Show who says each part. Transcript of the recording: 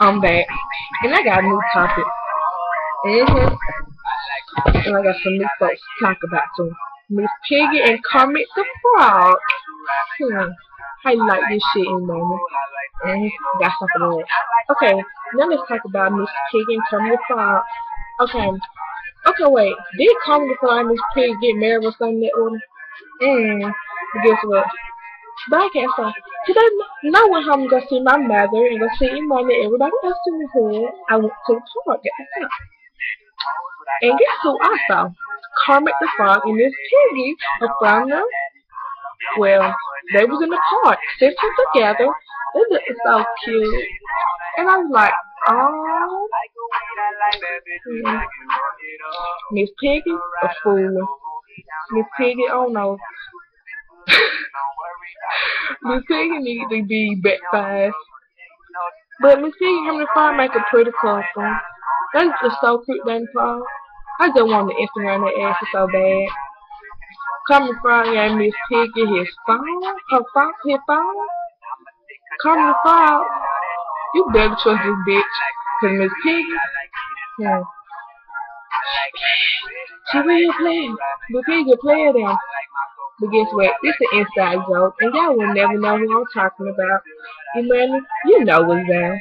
Speaker 1: I'm back. And I got a new topic. Mm-hmm. And I got some new folks to talk about too. Miss Piggy and Kermit the Frog. Hmm. I like this shit in moment? Mm-hmm. Got something that. Okay, now let's talk about Miss Piggy and Kermit the Frog. Okay. Okay, wait. Did Kermit the Frog and Miss Piggy get married or something that order? Mm. Guess what? But I can't I know when I'm gonna see my mother and go see Imani and everybody else in the hood. I went to the park at the time. And guess who I saw? Kermit the Frog and Miss Piggy from the well, they was in the park, sitting together. They looked so cute. And I was like, oh hmm. Miss Piggy, a fool. Miss Piggy, oh no. Miss Piggy need to be baptized. But Miss Piggy and the Frog make a pretty couple. That's just so cute, then Paul. I just want to Instagram their asses so bad. Coming from yeah, Miss Piggy, his phone, her phone, his phone. Coming from, you better trust this bitch, cause Miss Piggy, hmm. She really playing. Miss Piggy play them. But guess what? This an inside joke, and y'all will never know who I'm talking about. Emmanuel, you know what's down.